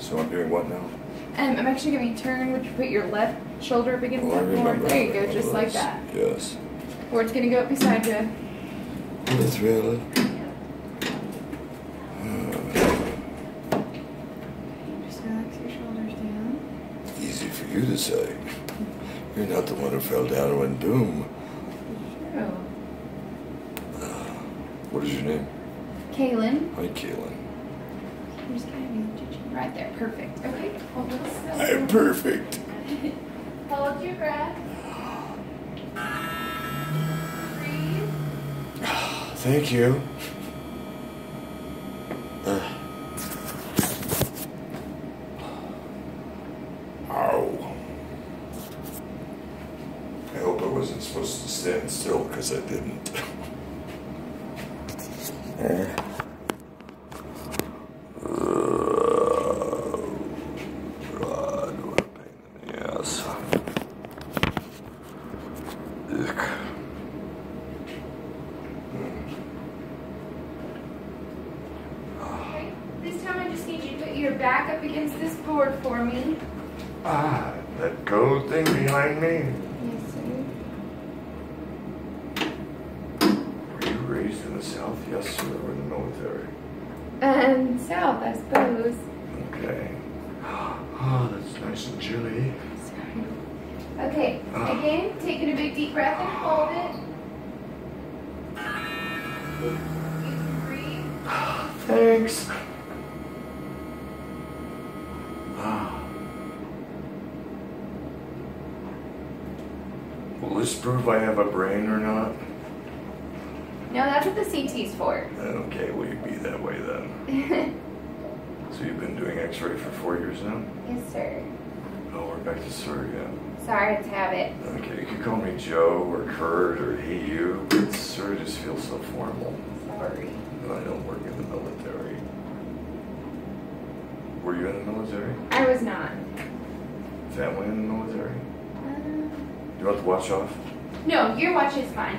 So I'm doing what now? Um, I'm actually going to turn, would you put your left shoulder up against Oh, board? remember. There you go, just like that. Yes. Board's going to go up beside you. That's really. Just relax your shoulders down. Easy for you to say. You're not the one who fell down and went boom. Oh. What is your name? Kaylin. Hi, Kaylin. I'm just touching right there. Perfect. Okay. I'm perfect. Hold your breath. Breathe. Thank you. Uh. Ow. I hope I wasn't supposed to stand still because I didn't. Uh. Oh, God, what a pain in the ass. Ick. Okay. This time I just need you to put your back up against this board for me. Ah, that gold thing behind me. Yes, sir. Were you raised in the South, yes, sir, or in the military? Um, south, I suppose. Okay. Oh, that's nice and chilly. Sorry. Okay, Ah. again, taking a big deep breath and hold it. You can breathe. Thanks. Will this prove I have a brain or not? No, that's what the CT's for. Okay, will you be that way then? So you've been doing x-ray for four years now? yes, sir. Oh, we're back to sir again. Sorry, it's habit. Okay, you can call me Joe or Kurt or hey you, but sir just feels so formal. Sorry. I don't work in the military. Were you in the military? I was not. Family in the military? Um, Do you want the watch off? no, your watch is fine.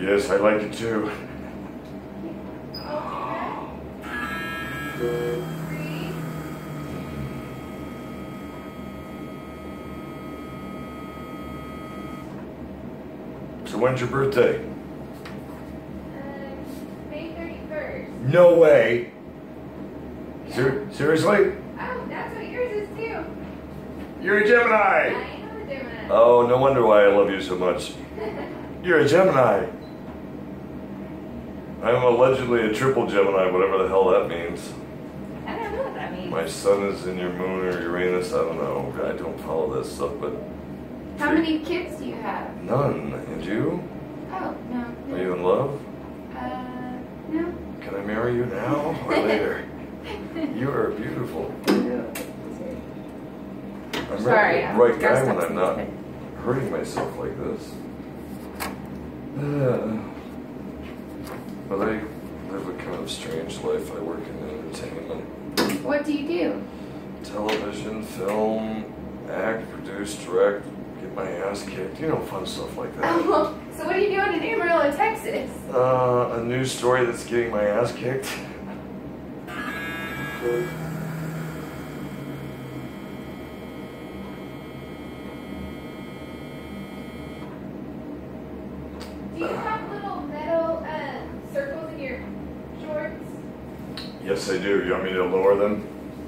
Yes, I like it too. Hold your breath. Breathe. So when's your birthday? Um, May 31st. No way. Ser- seriously? Oh, that's what yours is too. You're a Gemini. I am a Gemini. Oh, no wonder why I love you so much. You're a Gemini. I'm allegedly a triple Gemini, whatever the hell that means. I don't know what that means. My sun is in your moon or Uranus. I don't know. I don't follow this stuff, but How many kids do you have? none. And you? Oh, no. Are you in love? Uh, no. Can I marry you now or later? You are beautiful. I'm Sorry, the right guy when I'm not hurting myself like this. Uh, but I live a kind of strange life. I work in entertainment, What do you do? television, film, act, produce, direct, get my ass kicked. You know, fun stuff like that. Oh, so what are you doing in Amarillo, Texas? Uh, a news story that's getting my ass kicked. Do you have little metal uh, circles in your shorts? Yes, I do. You want me to lower them?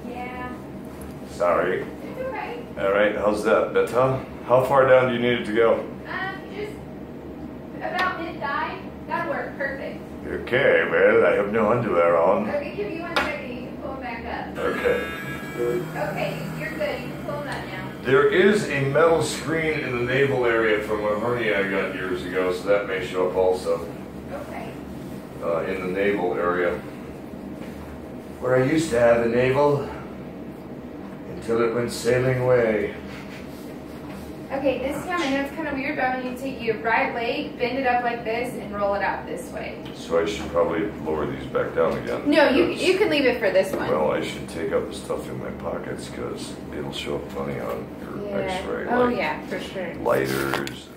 Yeah. Sorry. It's okay. All right, how's that? Better? How far down do you need it to go? Um, just about mid-thigh. That'll work. Perfect. Okay, well, I have no underwear on. Okay, give me one second. You can pull them back up. Okay. Okay, you're good. You can pull them up now. There is a metal screen in the navel area from a hernia I got years ago, so that may show up also Okay. uh, in the navel area. Where I used to have a navel until it went sailing away. Okay, this time I know it's kind of weird, but I'm going to take your right leg, bend it up like this, and roll it out this way. So I should probably lower these back down again. No, you you can leave it for this one. Well, I should take out the stuff in my pockets because it'll show up funny on your yeah. X-ray. Oh like yeah, for sure. Lighters.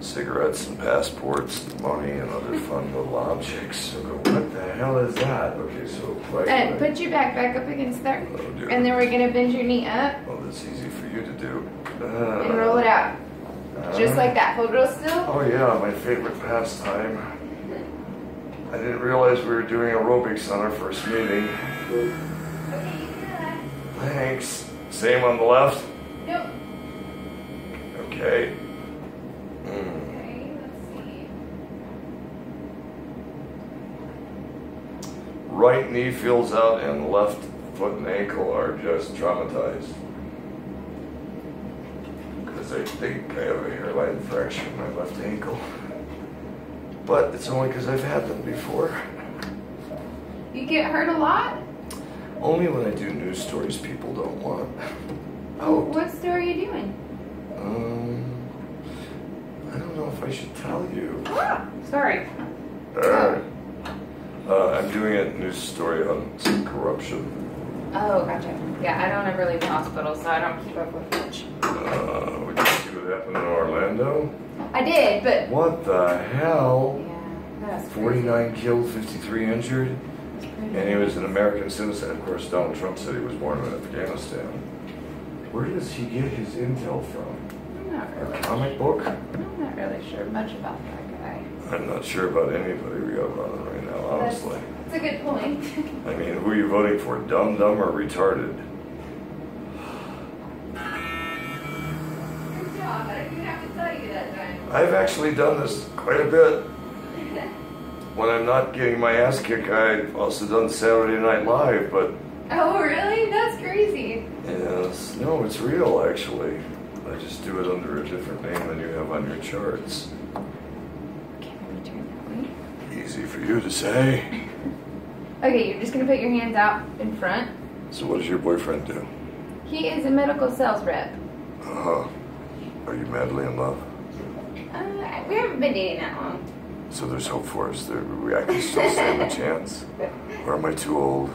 cigarettes and passports, and money and other fun little objects. So go, what the hell is that? Okay, so right. Uh, leg. put your back back up against there. Oh. And then we're gonna bend your knee up Well, that's easy you to do. Uh, and roll it out. Just uh, like that. Hold real still. Oh yeah, my favorite pastime. I didn't realize we were doing aerobics on our first meeting. Okay, you can relax. Thanks. Same on the left. Nope. Okay. Mm. Okay, let's see. Right knee feels out, and left foot and ankle are just traumatized. I think I have a hairline fracture in my left ankle. But it's only because I've had them before. You get hurt a lot? Only when I do news stories people don't want. Oh, What story are you doing? um, I don't know if I should tell you. Ah, sorry. Uh, uh, I'm doing a news story on some corruption. Oh, gotcha. Yeah, I don't ever leave the hospital, so I don't keep up with much. Uh, happened in Orlando? I did, but What the hell? yeah, that's crazy. 49 killed, 53 injured, and he was an. American citizen. Of course, Donald Trump said he was born in Afghanistan. Where does he get his intel from? I'm not A really. comic book? I'm not really sure much about that guy. I'm not sure about anybody we got running right now, honestly. That's a good point. I mean, who are you voting for? Dumb, dumb, or retarded? I've actually done this quite a bit. When I'm not getting my ass kicked, I've also done Saturday Night Live, but oh, really? That's crazy. yes, no, it's real actually. I just do it under a different name than you have on your charts. Can we turn that way? Easy for you to say. Okay, you're just gonna put your hands out in front. So, what does your boyfriend do? He is a medical sales rep. Uh huh. Are you madly in love? Uh, we haven't been dating that long. So there's hope for us. There, we I can still stand a chance. Or am I too old?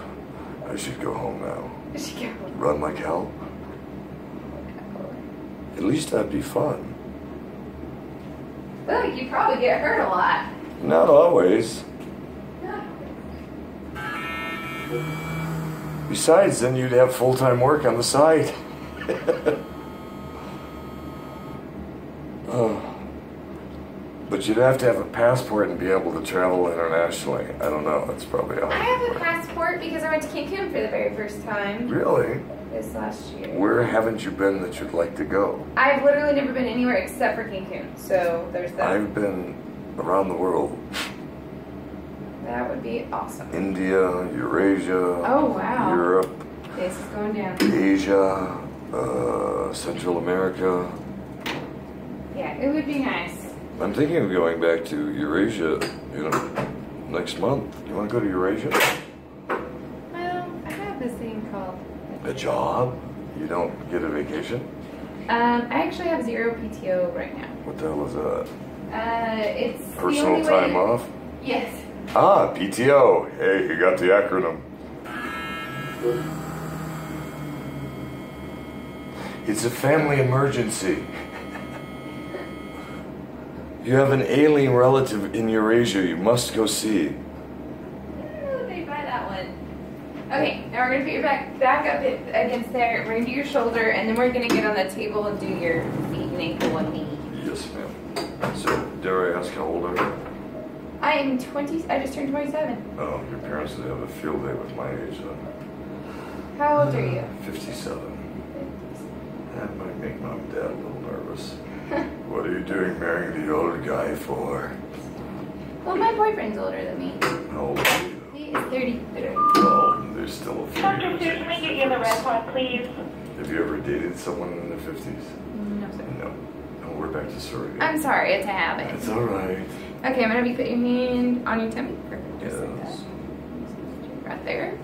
I should go home now. She go. Run like hell. At least that'd be fun. Well, you probably get hurt a lot. Not always. Besides, then you'd have full time work on the side. oh. But you'd have to have a passport and be able to travel internationally. I don't know. That's probably. I have a passport because I went to Cancun for the very first time Really? this last year. Where haven't you been that you'd like to go? I've literally never been anywhere except for Cancun, so there's that. I've been around the world That would be awesome. India, Eurasia, Oh wow, Europe, this is going down. Asia, uh, Central America. Yeah, it would be nice. I'm thinking of going back to Eurasia, you know, next month. You want to go to Eurasia? Well, I have this thing called. A job? You don't get a vacation? Um, I actually have zero PTO right now. What the hell is that? Uh, it's Personal time way. off? Yes. Ah, PTO. Hey, you got the acronym. It's a family emergency. You have an alien relative in Eurasia you must go see. I don't know if they buy that one. Okay, now we're gonna put your back back up against there. We're gonna do your shoulder, and then we're gonna get on the table and do your feet and ankle and knee. Yes, ma'am. So, dare I ask how old are you? I am 20. I just turned 27. Oh, your parents would have a field day with my age then. How old are you? 57. That might make mom and dad a little nervous. what are you doing marrying the old guy for? Well, my boyfriend's older than me. How old are you? He is 33. Oh, there's still a few Dr. years. Sue, can I get you the red one, please? Have you ever dated someone in the 50s? No, sir. No. No, we're back to surrogate. I'm sorry, it's a habit. It's alright. Okay, I'm gonna have you put your hand on your tummy. Perfect. Just like Yes. that. Right there.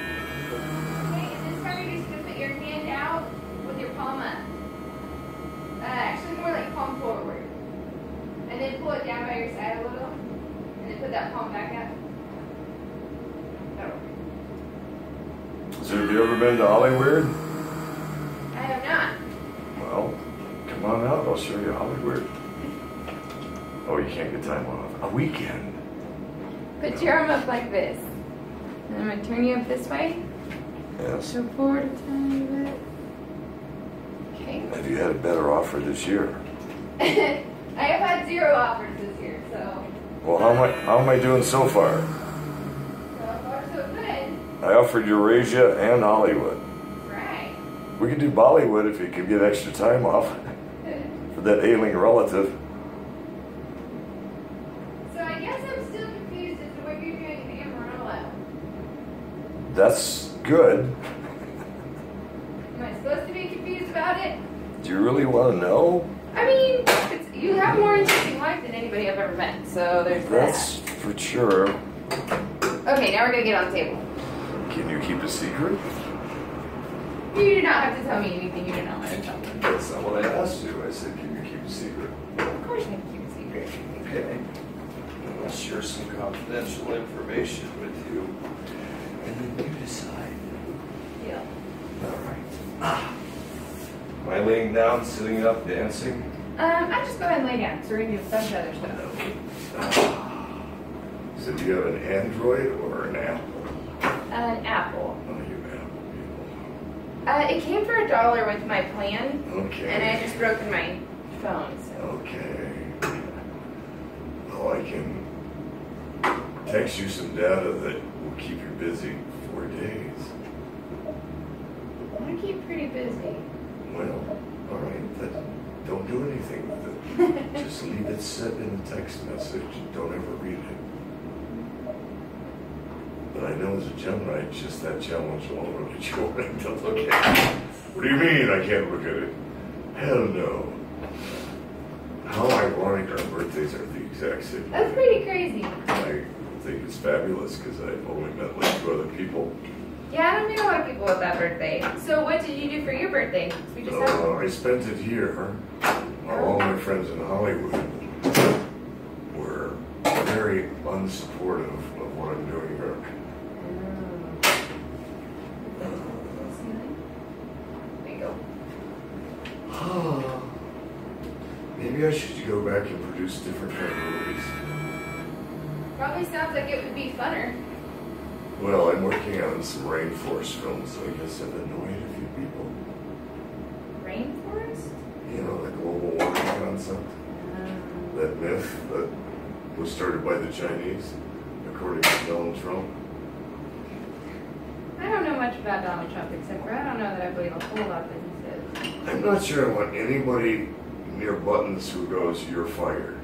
Okay, and this time you're just gonna put your hand out with your palm up. Uh, actually, more like palm forward. And then pull it down by your side a little. And then put that palm back up. That'll work. So have you ever been to Hollywood? I have not. Well, come on out, I'll show you Hollywood. Oh, you can't get time off. A weekend. Put your arm up like this. And I'm gonna turn you up this way. Yes. Show forward a tiny bit. Okay. Have you had a better offer this year? I have had zero offers this year, so Well, how am I, how am I doing so far? so far so good. I offered Eurasia and Hollywood. Right. We could do Bollywood if you could get extra time off for that ailing relative. So I guess I'm still confused as to what you're doing in Amarillo. That's good. Am I supposed to be confused about it? Do you really want to know? I mean, it's, you have more interesting life than anybody I've ever met, so there's That's for sure. Okay, now we're gonna get on the table. Can you keep a secret? You do not have to tell me anything you do not want to tell me. That's not what I asked you. I said, can you keep a secret? Of course I can keep a secret. Okay. I'll share some confidential information with you. And then you decide. Yeah. All right. Ah. Am I laying down, sitting up, dancing? Um, I just go ahead and lay down, so we're gonna do a bunch of other stuff. Ah. So do you have an Android or an Apple? An apple. Oh, you Apple Uh, it came for a dollar with my plan. Okay. and I just broken my phone, so. Okay. Well, I can text you some data that will keep you busy for days. I keep pretty busy. Well, all right, then don't do anything with it. Just leave it sit in a text message. Don't ever read it. But I know as a Gemini, it's just that challenge alone that you're to look at. What do you mean I can't look at it? Hell no. How ironic our birthdays are the exact same. That's pretty crazy. I think it's fabulous because I've only met like two other people. Yeah, I don't know a lot of people with that birthday. So what did you do for your birthday? We just Uh, I spent it here. All my friends in Hollywood were very unsupportive of what I'm doing here. There you go. Maybe I go produce different kind of movies. Probably sounds like it would be funner. Well, I'm working on some rainforest films, so I guess I've annoyed a few people. Rainforest? You know, the global warming concept, um. that myth that was started by the Chinese, according to Donald Trump. I don't know much about Donald Trump except for I don't know that I believe a whole lot that he says. I'm not sure I want anybody near Buttons who goes, you're fired.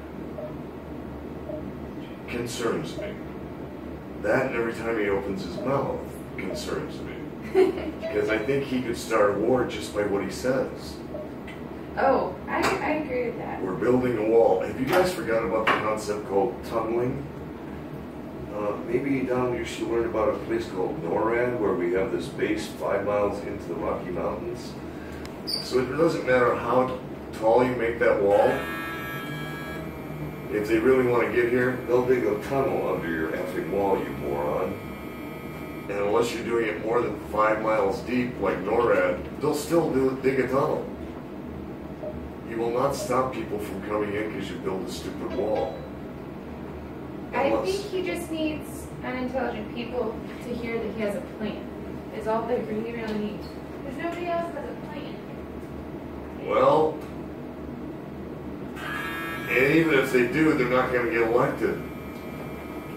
Concerns me. That and every time he opens his mouth concerns me. Because I think he could start a war just by what he says. Oh, I, I agree with that. We're building a wall. Have you guys forgot about the concept called tunneling? Uh, maybe, Don, you should learn about a place called NORAD where we have this base five miles into the Rocky Mountains. So it doesn't matter how tall you make that wall. If they really want to get here, they'll dig a tunnel under your effing wall, you moron. And unless you're doing it more than five miles deep, like NORAD, they'll still do, dig a tunnel. You will not stop people from coming in because you build a stupid wall. I think he just needs unintelligent people to hear that he has a plan. Is all they really, really need. Because nobody else has a plan. Well, and even if they do, they're not going to get elected.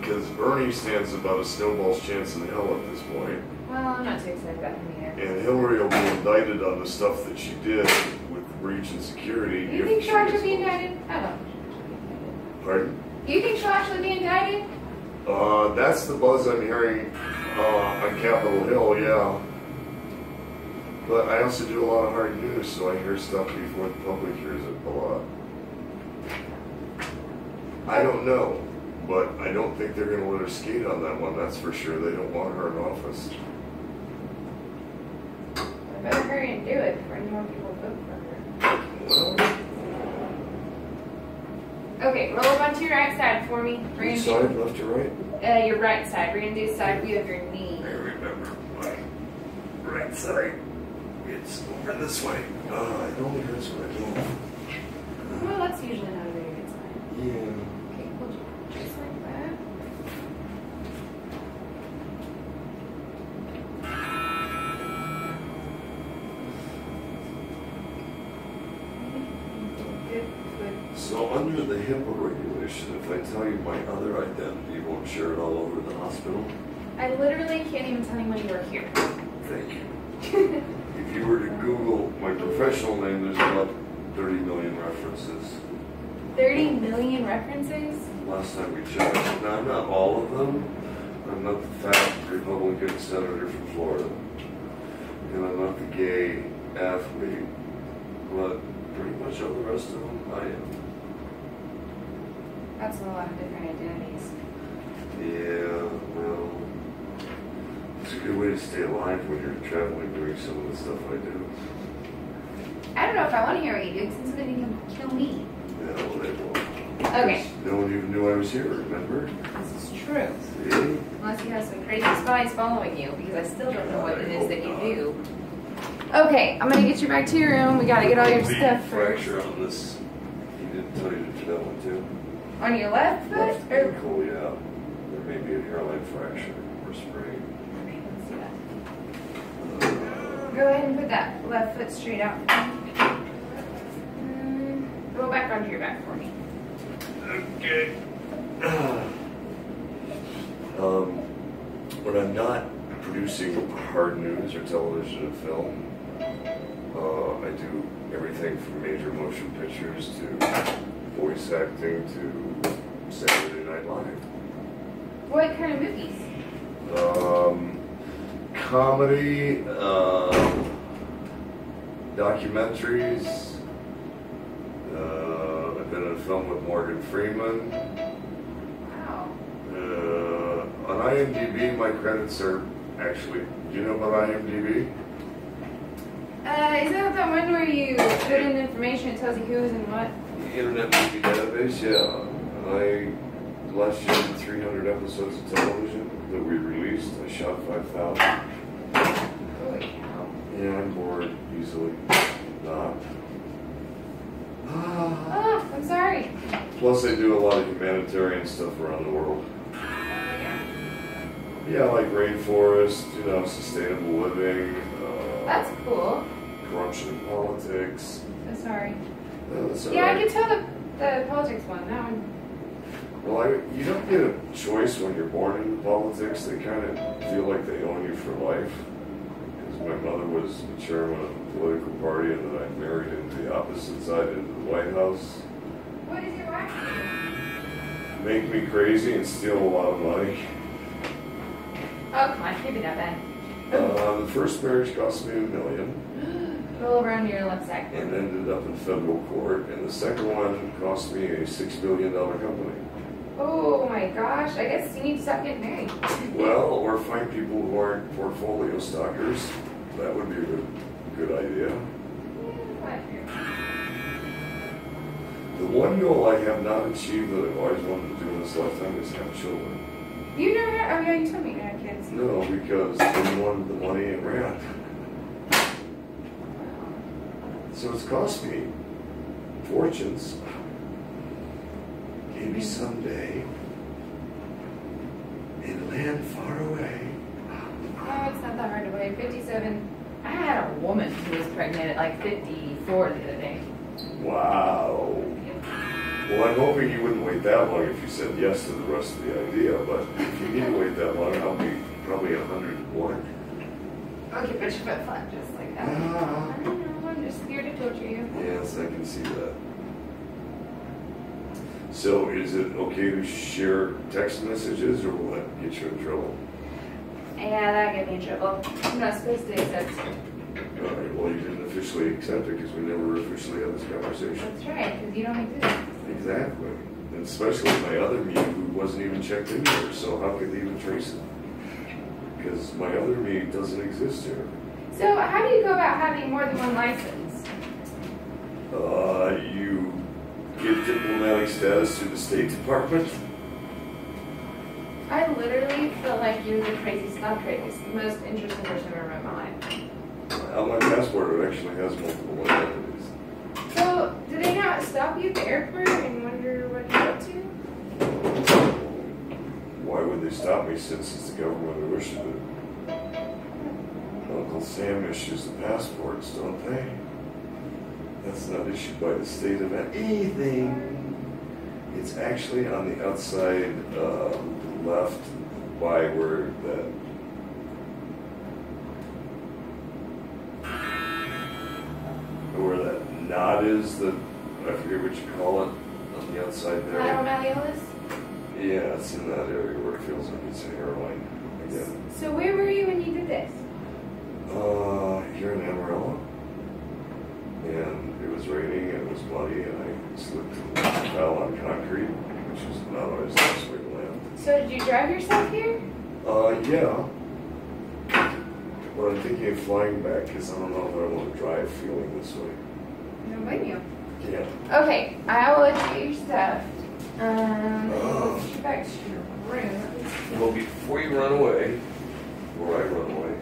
Because Bernie stands about a snowball's chance in hell at this point. Well, I'm not too excited about him either. And Hillary will be indicted on the stuff that she did with breach and security. Do you think she she'll actually be indicted? I don't think she'll be indicted. Pardon? Do you think she'll actually be indicted? Uh, that's the buzz I'm hearing uh, on Capitol Hill, yeah. But I also do a lot of hard news, so I hear stuff before the public hears it a lot. I don't know, but I don't think they're going to let her skate on that one, that's for sure. They don't want her in office. I better hurry and do it before any more people vote for her. Well, Okay, roll up onto your right side for me. We're which side, left or right? do uh, your right side. We're gonna do side view of your knee. I remember my right side. It's over this way. Uh, it only hurts when I move. Well, that's usually not a very good sign. Yeah. So under the HIPAA regulation, if I tell you my other identity, you won't share it all over the hospital? I literally can't even tell anyone you are here. Thank you. If you were to Google my professional name, there's about 30 million references. 30 million references? Last time we checked. Now, not all of them. I'm not the fat Republican senator from Florida. And I'm not the gay athlete. But pretty much all the rest of them, I am. That's a lot of different identities. Yeah, well, it's a good way to stay alive when you're traveling doing some of the stuff I do. I don't know if I want to hear what you do, because somebody can kill me. Yeah, well, they won't. Okay. No one even knew I was here, remember? This is true. See? Unless you have some crazy spies following you, because I still don't know what it is that you do. Okay, I'm gonna get you back to your room. We gotta get all your stuff first. Fracture on this. He didn't tell you to do that one too. On your left foot? Left Or... ankle, yeah. There may be a hairline fracture or sprain. Okay, let's see that. Go ahead and put that left foot straight out. Mm, Go back onto your back for me. Okay. um, when I'm not producing hard news or television and film, uh, I do everything from major motion pictures to voice acting to Saturday Night Live. What kind of movies? Um, comedy, um, documentaries. Uh, I've been in a film with Morgan Freeman. Wow. Uh, on IMDb, my credits are actually. Do you know about IMDb? Uh, is that that one where you put in information, and tells you who's and what? The Internet Movie Database, yeah. I last year did 300 episodes of television that we released. I shot 5,000. Holy cow. Yeah, I'm bored easily. Not. Oh, I'm sorry. Plus, I do a lot of humanitarian stuff around the world. Yeah, like rainforest, you know, sustainable living, uh, That's cool. corruption in politics. I'm sorry. All Yeah, I right. can tell the, the politics one. That one. Well, I, you don't get a choice when you're born into politics. They kind of feel like they own you for life. Because my mother was the chairman of a political party, and then I married into the opposite side, into the White House. What is your wife? Make me crazy and steal a lot of money. Oh, come on. give me that bad. Uh, the first marriage cost me a million. Roll around your left side. and ended up in federal court. And the second one cost me a six billion dollar company. Oh my gosh. I guess you need to stop getting married. Well, or find people who aren't portfolio stockers. That would be a good, good idea. The one goal I have not achieved that I've always wanted to do in this lifetime is have children. You never had, oh yeah, you told me you had kids. No, because they wanted the money and ran. So it's cost me fortunes. Maybe someday, in a land far away. Oh, it's not that hard to wait. 57. I had a woman who was pregnant at like 54 the other day. Wow. Well, I'm hoping you wouldn't wait that long if you said yes to the rest of the idea, but if you need to wait that long, I'll be probably 101. Okay, put your foot flat just like that. Ah. I don't know, I'm just here to torture you. Yes, I can see that. So is it okay to share text messages or will that get you in trouble? Yeah, that get me in trouble. I'm not supposed to accept. All right, well, you didn't officially accept it because we never officially had this conversation. That's right, because you don't exist. Exactly. And especially my other me who wasn't even checked in here, so how could they even trace it? Because my other me doesn't exist here. So, how do you go about having more than one license? Uh, you give diplomatic status to the State Department? I literally feel like you're the craziest, not craziest, the most interesting person I've ever met in my life. On my passport, it actually has multiple identities. So, do they not stop you at the airport and wonder what you're up to? Why would they stop me since it's the government who issued it? Uncle Sam issues the passports, don't they? That's not issued by the state of anything. It's actually on the outside uh, left by where that. Where that knot is, that I forget what you call it, on the outside there. Malleolus? Yeah, it's in that area where it feels like it's hairline again. So where were you when you did this? Uh, here in Amarillo. And it was raining and it was muddy and I slipped and fell on concrete, which is not always the best way to land. So did you drive yourself here? Uh, yeah. But I'm thinking of flying back because I don't know if I want to drive feeling this way. No blame you. Yeah. Okay, I will let you get your stuff. Um, let's get back to your room. Well, before you run away, or I run away,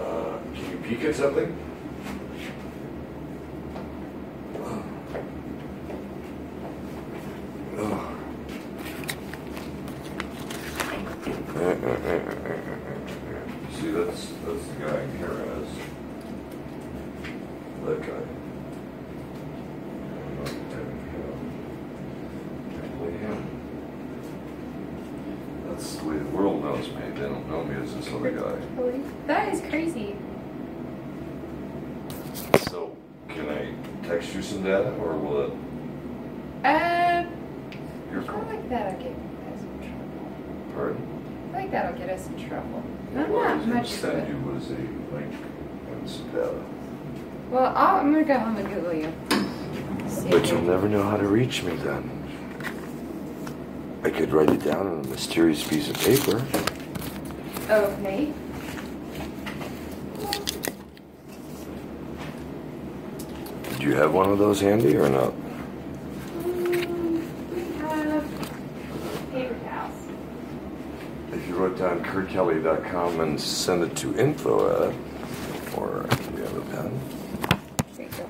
uh, can you peek at something? Oh. See, that's that's the guy in here as that guy. That's the way the world knows me. They don't know me as this other guy. That is crazy. So, can I text you some data, or will it? Uh, Your I feel like that. I'll get us in trouble. pardon? I feel like that'll get us in trouble. I'm Well, I not was gonna much send good. you was a link and some data. Well, I'll, I'm gonna go home and Google you. See But if you'll it- never know how to reach me then. I could write it down on a mysterious piece of paper. Okay. Do you have one of those handy or not? If you wrote down kurtkelly.com and send it to info at, or do you have a pen? You.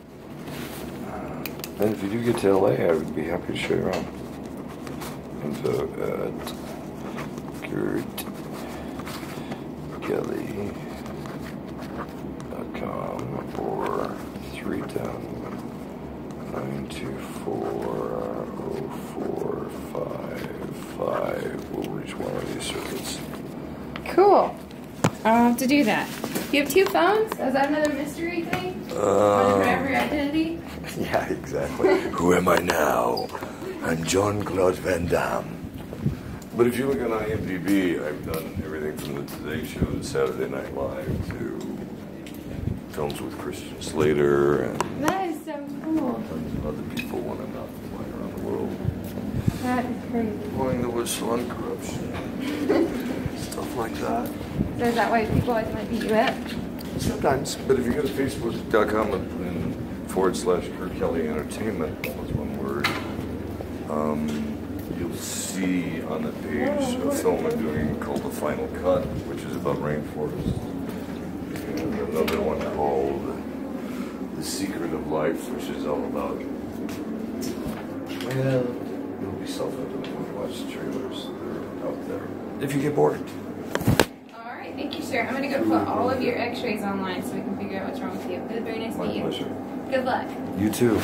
Uh, And if you do get to LA, I would be happy to show you around. Info at kurtkelly.com 310-924-0455. Uh, we'll reach one of these circuits. Cool. I'll have to do that. You have two phones? Is that another mystery thing? One for um, every identity? Yeah, exactly. Who am I now? I'm John Claude Van Damme. But if you look on IMDb, I've done everything from the Today Show to Saturday Night Live to films with Christian Slater and That is so cool. tons of other people when I'm not flying around the world. That is crazy. Blowing the whistle on corruption. Stuff like that. So is that why people always want to beat you up? Sometimes. But if you go to facebook.com and forward slash Kurt Kelly Entertainment, that was one word, um, you'll see on the page a film I'm doing called The Final Cut, which is about rainforest. And another one called The Secret of Life, which is all about, well, it'll be self-evident when you watch the trailers. They're out there. If you get bored. All right, thank you, sir. I'm gonna go put all of your X-rays online so we can figure out what's wrong with you. It was very nice to My meet you. pleasure. Good luck. You too.